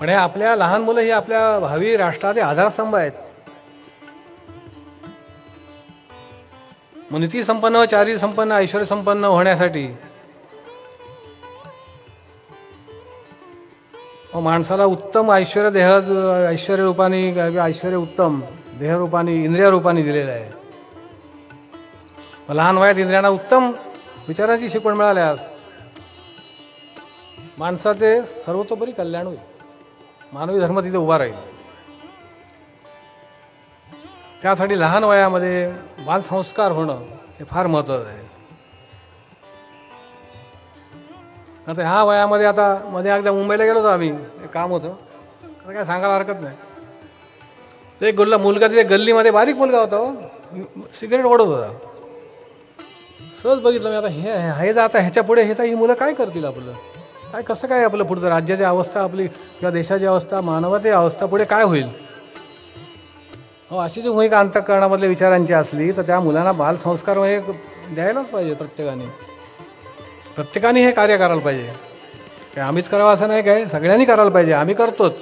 पण हे आपल्या लहान मुलं ही आपल्या भावी राष्ट्राचे आधारस्तंभ आहेत. मग नीती संपन्न चारी संपन्न ऐश्वर संपन्न होण्यासाठी माणसाला उत्तम ऐश्वर देह ऐश्वर रूपाने ऐश्वर उत्तम देहरूपाने इंद्रिय रूपाने दिलेलं आहे. लहान वयात इंद्रियांना उत्तम विचाराची शिकवण मिळाल्यास माणसाचे सर्वतोपरी कल्याण होईल. मानवी धर्म तिथे उभा राहील. त्यासाठी लहान वयामध्ये बालसंस्कार होणं हे फार महत्त्वाचं आहे. आता ह्या वयामध्ये आता मध्ये एकदा मुंबईला गेलो होतो आम्ही एक काम होतं. आता काय सांगायला हरकत नाही. ते एक गुल्ला मुलगा तिथे गल्लीमध्ये बारीक मुलगा होता हो. सिगरेट ओढत होता. सहज बघितलं मी आता हे हे जा आता ह्याच्या पुढे हे तर ही मुलं काय करतील आपलं? काय कसं काय आपलं पुढचं राज्याची अवस्था आपली किंवा देशाची अवस्था मानवाची अवस्था पुढे काय होईल? हो अशी जी भूमिका अंतकरणामधल्या विचारांची असली तर त्या मुलांना बालसंस्कार हे द्यायलाच पाहिजे प्रत्येकाने. प्रत्येकाने हे कार्य करायला पाहिजे. काय आम्हीच करावं असं नाही काय सगळ्यांनी करायला पाहिजे आम्ही करतोच.